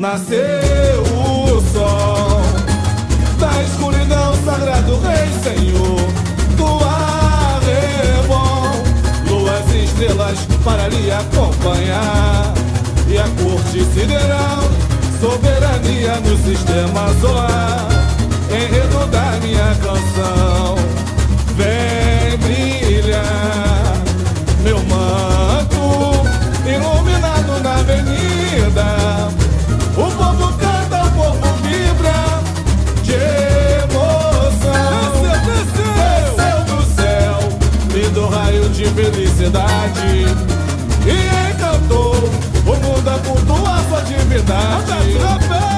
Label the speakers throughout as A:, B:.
A: nasceu o sol. Da escuridão, sagrado Rei Senhor, do arrebol. Luas e estrelas para lhe acompanhar. E a corte sideral, soberania no sistema solar. Enredo da minha canção, vem E encantou o mundo a cultuar sua divindade.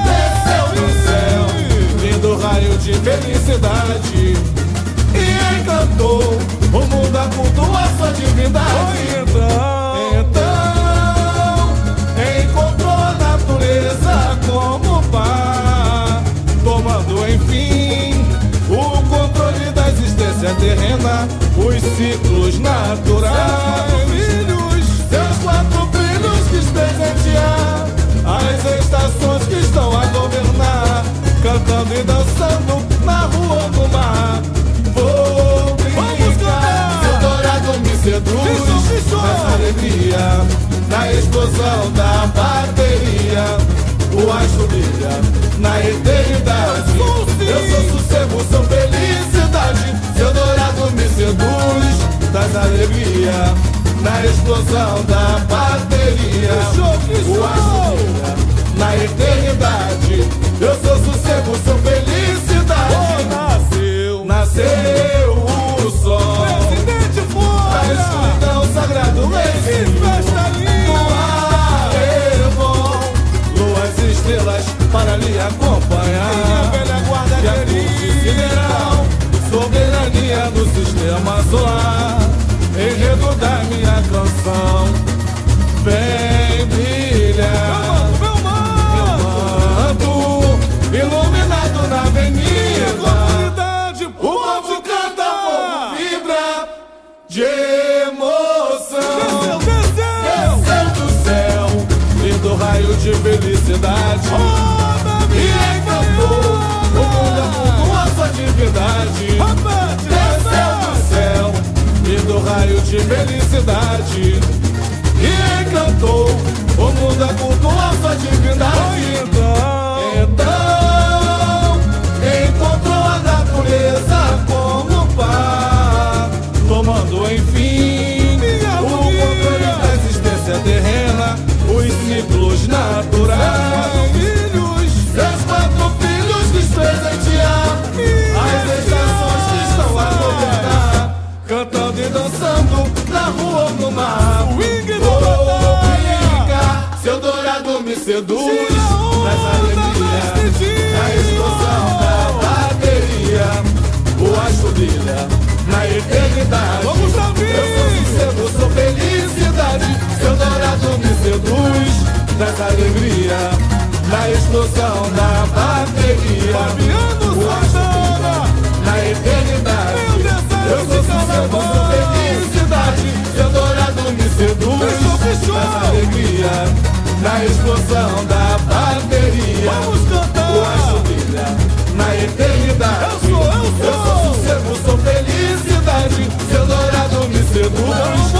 A: Desceu do céu, lindo raio de felicidade. E encantou o mundo a cultuar sua divindade. Então, terrena, os ciclos naturais. Seus quatro filhos quis presentear as estações que estão a governar, cantando e dançando na rua do mar. Vou brincar, seu dourado me seduz, essa alegria na explosão da bateria. O astro brilha na eternidade. Alegria na explosão da bateria. O brilha na eternidade. Eu sou sossego, sou felicidade. nasceu, nasceu o sol.
B: Presidente
A: Da
B: fora!
A: escuridão sagrado rei
B: festa linda!
A: Luas e estrelas para lhe acompanhar De emoção
B: Desceu, desceu!
A: Desceu do céu, lindo raio de felicidade.
B: Roda,
A: E encantou o mundo com sua divindade.
B: Repete,
A: Desceu do céu, lindo raio de felicidade. E encantou o mundo com sua divindade. As estações que estão a governar, cantando e dançando na rua ou no mar.
B: Swing do Batalha.
A: brincar, seu dourado me seduz, na explosão da bateria.
B: Vamos cantar.
A: Astro brilha na eternidade.
B: Eu sou, eu sou.
A: Eu sou sossego, sou felicidade. Seu dourado me seduz.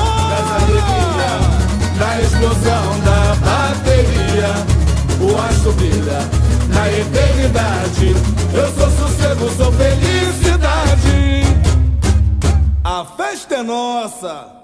A: Na explosão da bateria. O astro brilha na eternidade. Eu sou sossego, sou felicidade.
B: A festa é nossa!